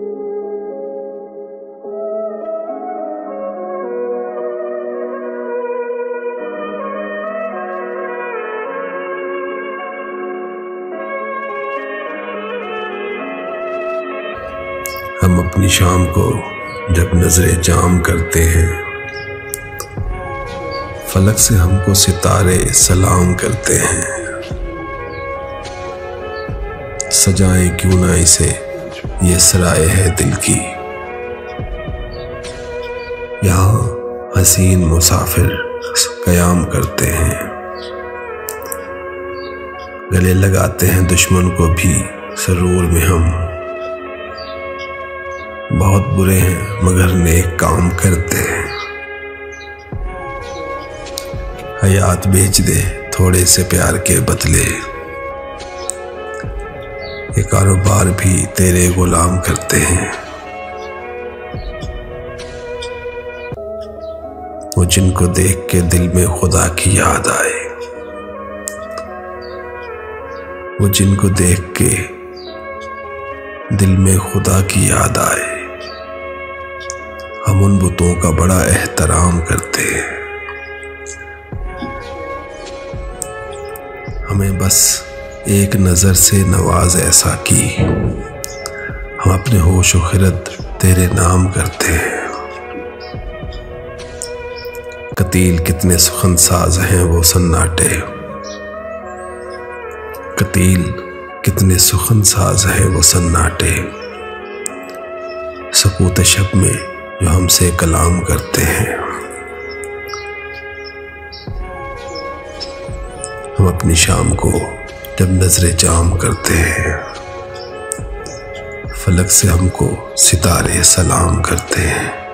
हम अपनी शाम को जब नज़रें जाम करते हैं, फलक से हमको सितारे सलाम करते हैं। सजाए क्यों ना इसे ये सराय है दिल की। यहाँ हसीन मुसाफिर कयाम करते हैं। गले लगाते हैं दुश्मन को भी सरूर में हम। बहुत बुरे हैं, मगर नेक काम करते हैं। हयात बेच दे, थोड़े से प्यार के बदले। ये कारोबार भी तेरे गुलाम करते हैं। वो जिनको देख के दिल में खुदा की याद आए। वो जिनको देख के दिल में खुदा की याद आए। हम उन बुतों का बड़ा एहतराम करते हैं। हमें बस एक नज़र से नवाज़ ऐसा की हम अपने होश खिरत तेरे नाम करते हैं। कतील कितने सुखन साज हैं वो सन्नाटे। कतील कितने सुखन साज हैं वो सन्नाटे। सकूत शब में जो हमसे कलाम करते हैं। हम अपनी शाम को जब नज़रें जाम करते हैं फलक से हमको सितारे सलाम करते हैं।